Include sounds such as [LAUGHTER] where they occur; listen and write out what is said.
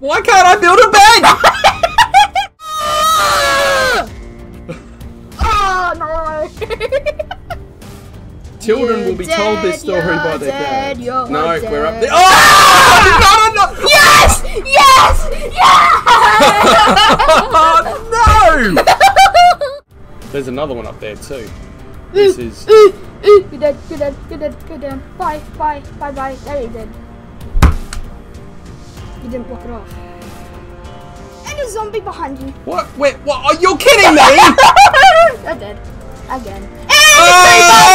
Why can't I build a bed? oh [LAUGHS] no! [LAUGHS] Children will be told this story by their dead, you're No, we're up there. Oh! [LAUGHS] No, no, no! Yes! Yes! Yes! Oh, no! There's another one up there too. This is. You're dead, you're dead, you're dead, you're dead. Bye, bye, bye, bye. There you did. You didn't block it off. And a zombie behind you. What? Wait, what? Are you kidding me? [LAUGHS] You're dead. Again. oh